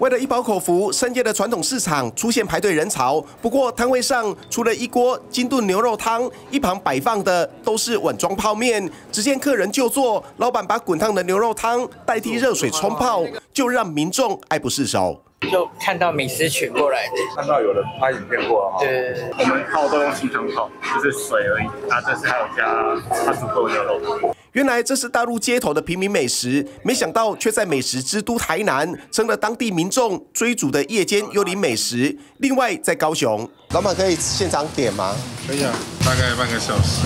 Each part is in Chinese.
为了一饱口福，深夜的传统市场出现排队人潮。不过摊位上除了一锅金炖牛肉汤，一旁摆放的都是碗装泡面。只见客人就坐，老板把滚烫的牛肉汤代替热水冲泡，就让民众爱不释手。就看到美食群过来的，看到有人拍影片过对，我们泡都用清汤泡，就是水而已。那这次还有加它煮过牛肉。原来这是大陆街头的平民美食，没想到却在美食之都台南成了当地民众追逐的夜间幽灵美食。另外，在高雄，老板可以现场点吗？可以啊，大概半个小时。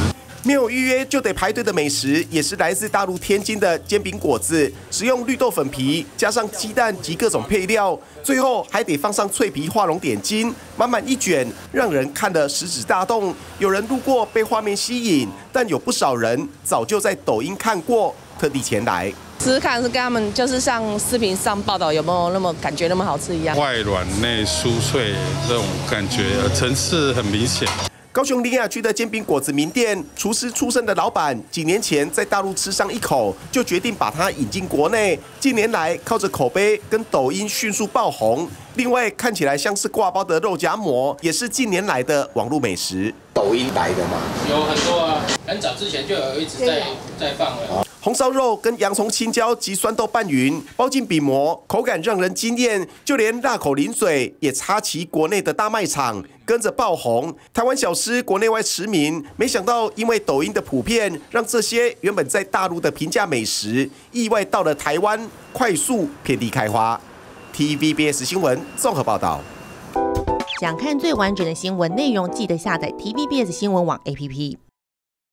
没有预约就得排队的美食，也是来自大陆天津的煎饼果子，使用绿豆粉皮加上鸡蛋及各种配料，最后还得放上脆皮画龙点睛，满满一卷，让人看得食指大动。有人路过被画面吸引，但有不少人早就在抖音看过，特地前来试试看，是跟他们就是像视频上报道有没有那么感觉那么好吃一样，外软内酥脆这种感觉，层次很明显。高雄林雅区的煎饼果子名店，厨师出身的老板，几年前在大陆吃上一口，就决定把它引进国内。近年来，靠着口碑跟抖音迅速爆红。另外，看起来像是挂包的肉夹馍，也是近年来的网络美食。抖音来的嘛？有很多啊，很早之前就有一直在在放了。红烧肉跟洋葱、青椒及酸豆拌匀，包进饼膜，口感让人惊艳，就连辣口零嘴也插旗国内的大卖场，跟着爆红。台湾小吃国内外驰名，没想到因为抖音的普遍，让这些原本在大陆的平价美食，意外到了台湾，快速遍地开花。TVBS 新闻综合报道。想看最完整的新闻内容，记得下载 TVBS 新闻网 APP。